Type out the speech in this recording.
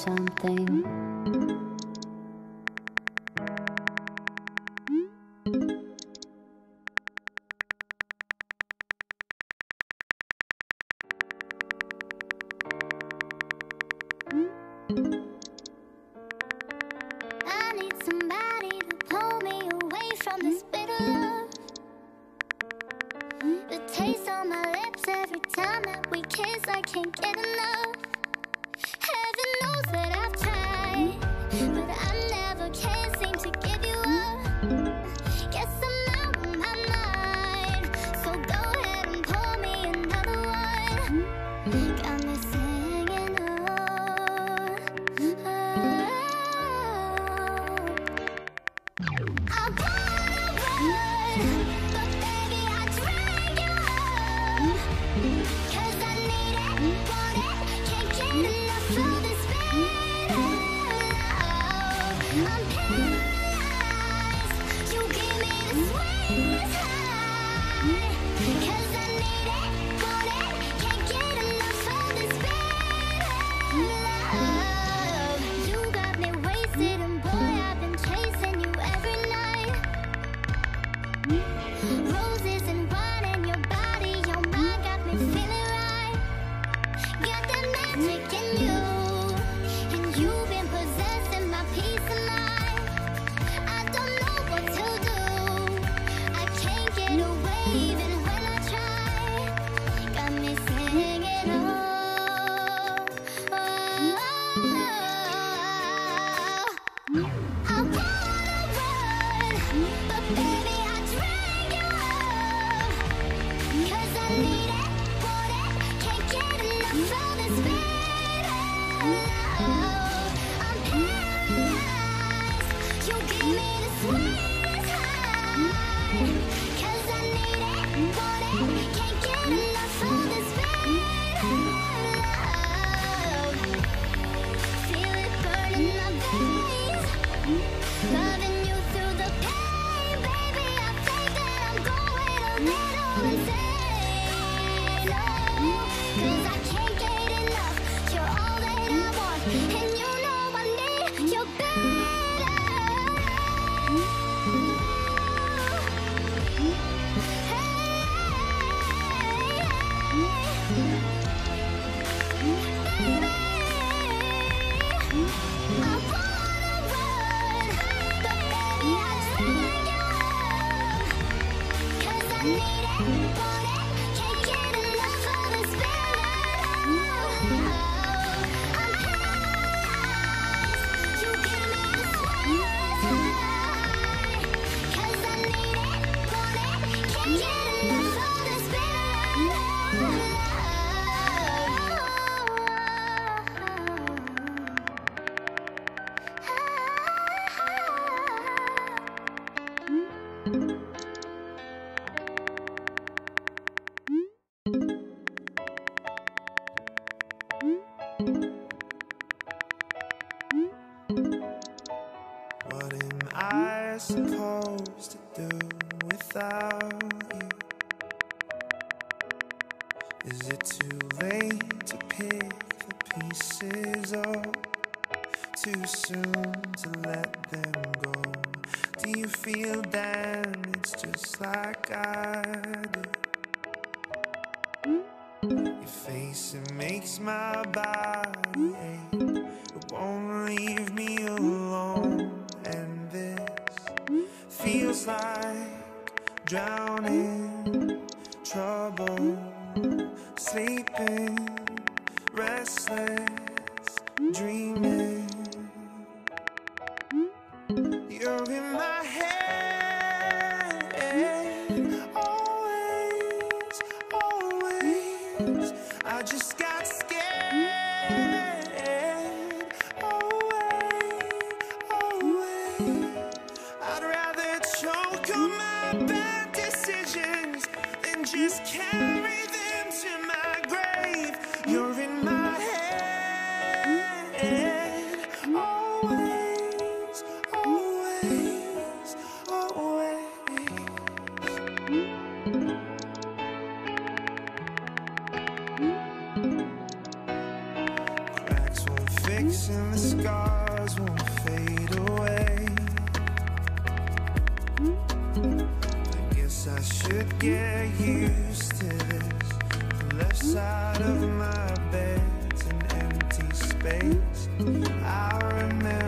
something. I need somebody to pull me away from this bitter love. The taste on my lips every time that we kiss, I can't get enough. Everybody too soon to let them go? Do you feel them? it's just like I do? Your face, it makes my body ache. It won't leave me alone. And this feels like drowning, trouble, sleeping, restless, dreaming. and the scars won't fade away. I guess I should get used to this. The left side of my bed's an empty space. I remember.